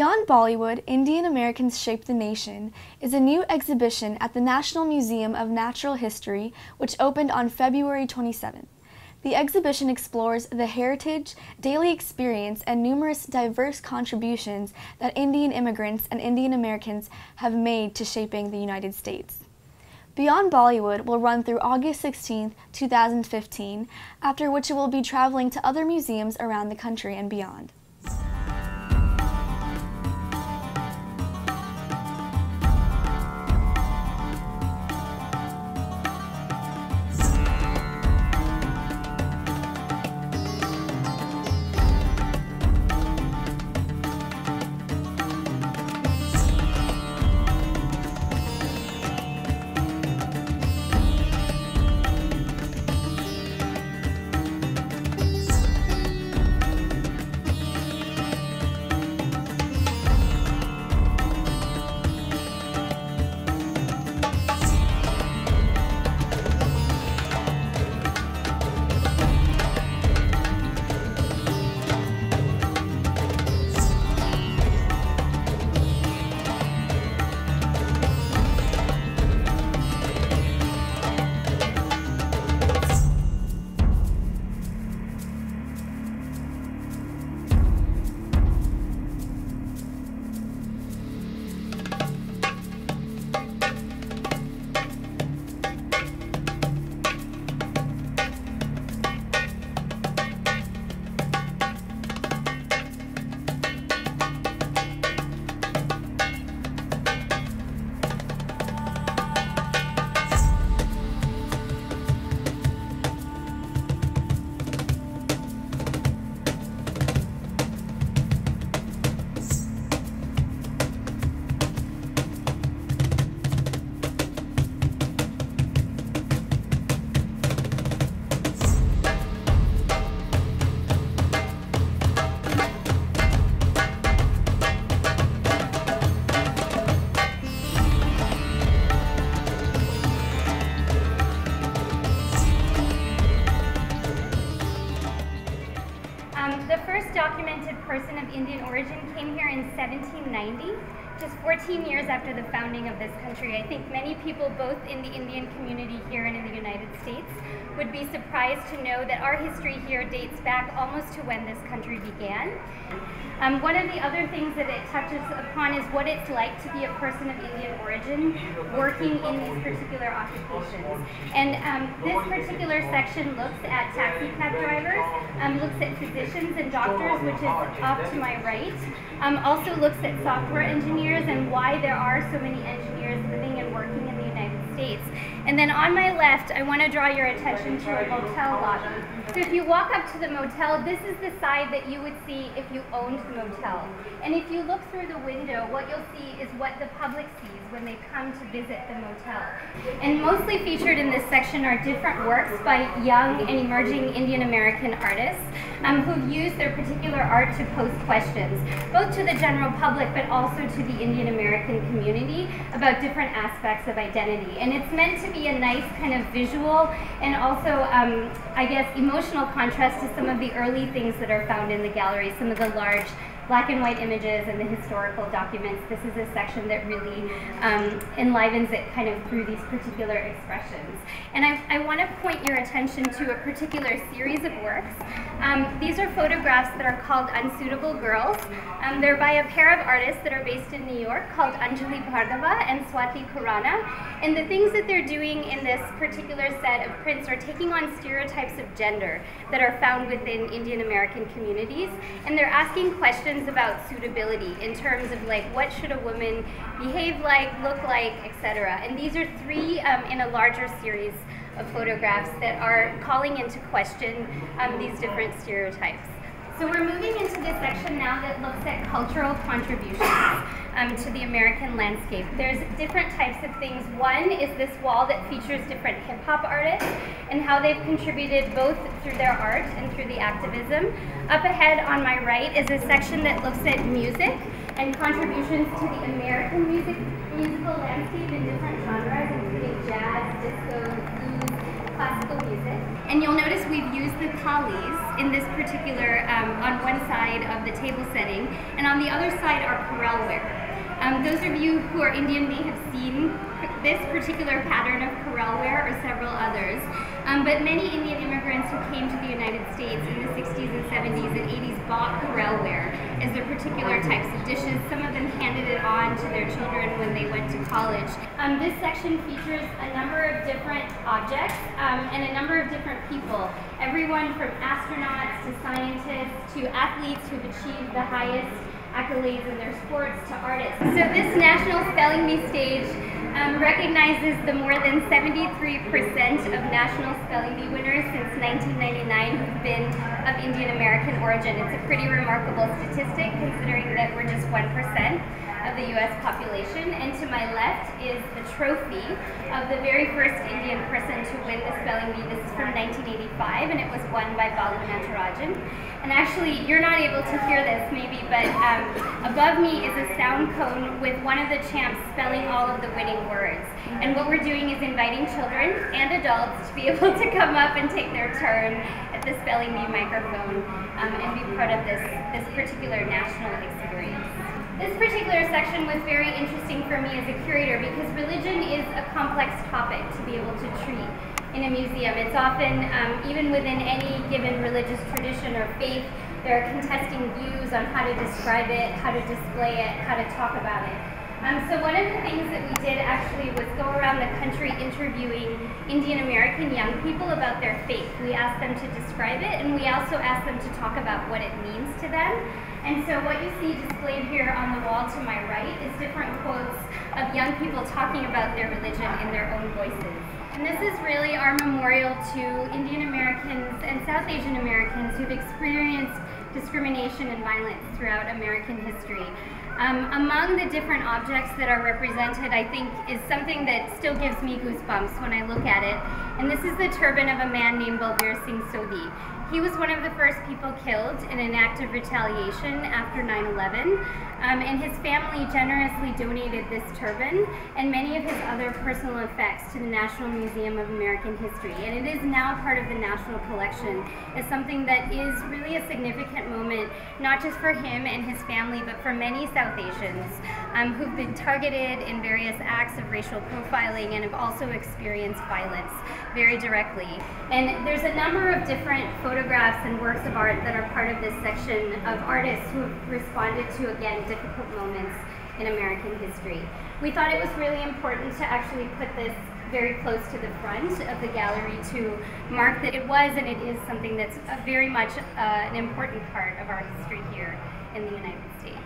Beyond Bollywood, Indian Americans Shape the Nation is a new exhibition at the National Museum of Natural History, which opened on February 27th. The exhibition explores the heritage, daily experience, and numerous diverse contributions that Indian immigrants and Indian Americans have made to shaping the United States. Beyond Bollywood will run through August 16, 2015, after which it will be traveling to other museums around the country and beyond. Um, documented person of Indian origin came here in 1790, just 14 years after the founding of this country. I think many people, both in the Indian community here and in the United States, would be surprised to know that our history here dates back almost to when this country began. Um, one of the other things that it touches upon is what it's like to be a person of Indian origin working in these particular occupations. And um, this particular section looks at taxi cab drivers, um, looks at physicians and doctors, which is off to my right. Um, also looks at software engineers and why there are so many engineers living and working in the United States. And then on my left, I want to draw your attention to a motel lobby. So if you walk up to the motel, this is the side that you would see if you owned the motel. And if you look through the window, what you'll see is what the public sees when they come to visit the motel. And mostly featured in this section are different works by young and emerging Indian American artists um, who've used their particular art to pose questions, both to the general public but also to the Indian American community about different aspects of identity. And it's meant to be a nice kind of visual and also, um, I guess, emotional emotional contrast to some of the early things that are found in the gallery, some of the large black and white images and the historical documents. This is a section that really um, enlivens it kind of through these particular expressions. And I, I want to point your attention to a particular series of works. Um, these are photographs that are called Unsuitable Girls. Um, they're by a pair of artists that are based in New York called Anjali Bhargava and Swati Khurana. And the things that they're doing in this particular set of prints are taking on stereotypes of gender that are found within Indian American communities. And they're asking questions questions about suitability in terms of like what should a woman behave like, look like, etc. And these are three um, in a larger series of photographs that are calling into question um, these different stereotypes. So we're moving into this section now that looks at cultural contributions um, to the American landscape. There's different types of things. One is this wall that features different hip hop artists and how they've contributed both through their art and through the activism. Up ahead on my right is a section that looks at music and contributions to the American music musical landscape in different genres, including jazz, disco, And you'll notice we've used the thalis in this particular, um, on one side of the table setting, and on the other side are Corelle ware. Um, those of you who are Indian may have seen this particular pattern of Corelle ware or several others. Um, but many Indian immigrants who came to the United States in the 60s and 70s and 80s bought Corelle ware as their particular types of dishes. Some of on to their children when they went to college. Um, this section features a number of different objects um, and a number of different people. Everyone from astronauts to scientists to athletes who've achieved the highest accolades in their sports to artists. So this National Spelling Bee stage um, recognizes the more than 73% of National Spelling Bee winners since 1999 who've been of Indian American origin. It's a pretty remarkable statistic considering that we're just 1% of the US population. And to my left is the trophy of the very first Indian person to win the spelling bee. This is from 1985 and it was won by Balu Natarajan. And actually, you're not able to hear this maybe, but um, above me is a sound cone with one of the champs spelling all of the winning words. And what we're doing is inviting children and adults to be able to come up and take their turn at the spelling bee microphone um, and be part of this, this particular national experience. This particular section was very interesting for me as a curator because religion is a complex topic to be able to treat in a museum. It's often, um, even within any given religious tradition or faith, there are contesting views on how to describe it, how to display it, how to talk about it. Um, so one of the things that we did actually was go around the country interviewing Indian American young people about their faith. We asked them to describe it and we also asked them to talk about what it means to them. And so what you see displayed here on the wall to my right is different quotes of young people talking about their religion in their own voices. And this is really our memorial to Indian Americans and South Asian Americans who've experienced discrimination and violence throughout American history. Um, among the different objects that are represented, I think, is something that still gives me goosebumps when I look at it. And this is the turban of a man named Balbir Singh Sodhi. He was one of the first people killed in an act of retaliation after 9-11, um, and his family generously donated this turban and many of his other personal effects to the National Museum of American History. And it is now part of the National Collection as something that is really a significant moment, not just for him and his family, but for many South Asians um, who've been targeted in various acts of racial profiling and have also experienced violence very directly. And there's a number of different photographs and works of art that are part of this section of artists who have responded to, again, difficult moments in American history. We thought it was really important to actually put this very close to the front of the gallery to mark that it was and it is something that's very much uh, an important part of our history here in the United States.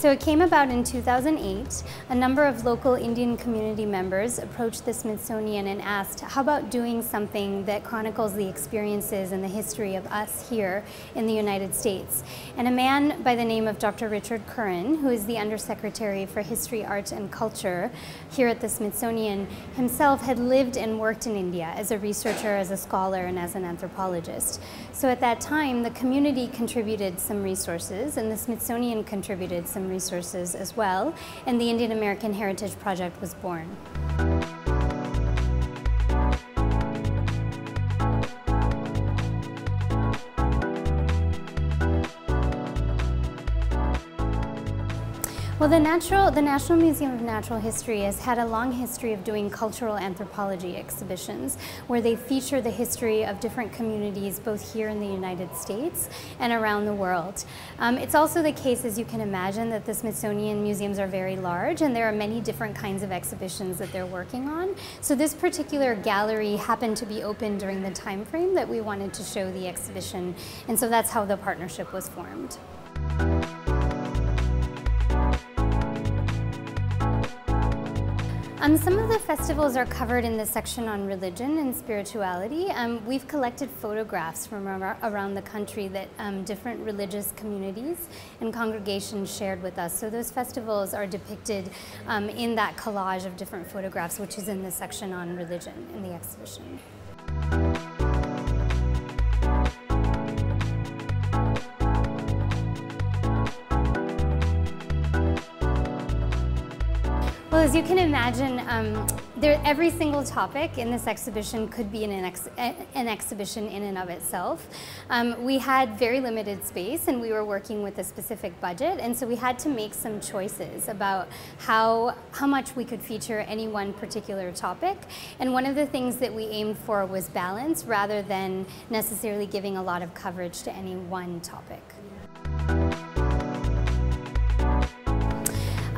So it came about in 2008. A number of local Indian community members approached the Smithsonian and asked, how about doing something that chronicles the experiences and the history of us here in the United States? And a man by the name of Dr. Richard Kurin, who is the Undersecretary for History, Art, and Culture here at the Smithsonian, himself had lived and worked in India as a researcher, as a scholar, and as an anthropologist. So at that time, the community contributed some resources, and the Smithsonian contributed some resources as well, and the Indian American Heritage Project was born. The, natural, the National Museum of Natural History has had a long history of doing cultural anthropology exhibitions where they feature the history of different communities both here in the United States and around the world. Um, it's also the case, as you can imagine, that the Smithsonian museums are very large and there are many different kinds of exhibitions that they're working on. So this particular gallery happened to be open during the time frame that we wanted to show the exhibition, and so that's how the partnership was formed. Um, some of the festivals are covered in the section on religion and spirituality. Um, we've collected photographs from around the country that um, different religious communities and congregations shared with us. So those festivals are depicted um, in that collage of different photographs, which is in the section on religion in the exhibition. As you can imagine, um, there, every single topic in this exhibition could be an, ex an exhibition in and of itself. Um, we had very limited space and we were working with a specific budget and so we had to make some choices about how, how much we could feature any one particular topic. And one of the things that we aimed for was balance rather than necessarily giving a lot of coverage to any one topic.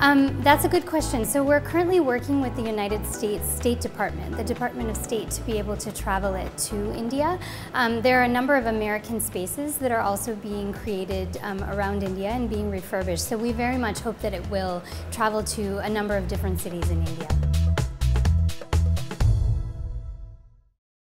Um, that's a good question. So we're currently working with the United States State Department, the Department of State, to be able to travel it to India. Um, there are a number of American spaces that are also being created um, around India and being refurbished. So we very much hope that it will travel to a number of different cities in India.